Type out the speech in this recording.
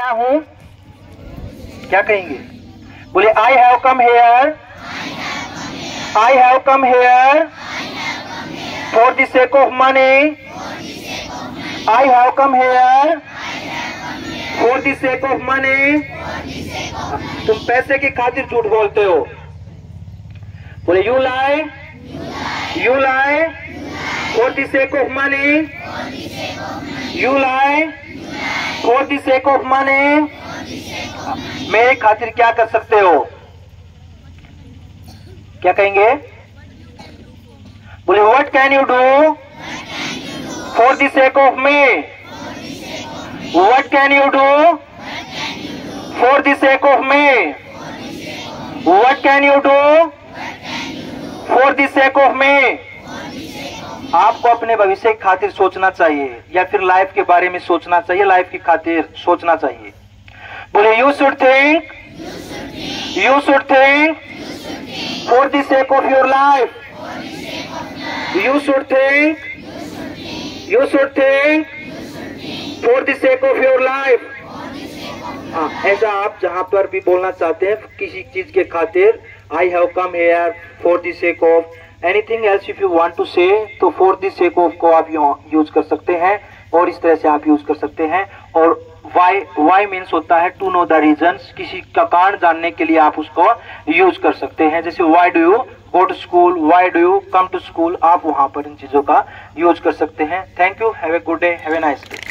क्या हूँ। क्या कहेंगे? बोले I have come here I have come here for the sake of money I have come here for the sake of money तुम पैसे की खातिर झूठ बोलते हो। बोले you lie you lie for the sake of money you lie for the sake of money मेरे खातिर क्या कर सकते हो? क्या कहेंगे? बोले what can you do for the sake of me what can you do for the sake of me what can you do for the sake of me आपको अपने भविष्य की खातिर सोचना चाहिए, या फिर लाइफ के बारे में सोचना चाहिए लाइफ की खातिर सोचना चाहिए। बोले you should think you should think for the sake of your life you should think you should think for the sake of your life ऐसा आप जहाँ पर भी बोलना चाहते हैं, किसी चीज़ के खातिर I have come here for the sake of anything else if you want to say तो फॉर दिस सेक ऑफ़ को आप यूज़ कर सकते हैं, और इस तरह से आप यूज़ कर सकते हैं, और वाई वाई मीन्स होता है टू नो द रीजन किसी का कारण जानने के लिए आप उसको यूज़ कर सकते हैं, जैसे why do you go to school why do you come to school आप वहाँ पर इन चीज़ों का यूज़ कर सकते हैं। Thank you have a good day have a nice day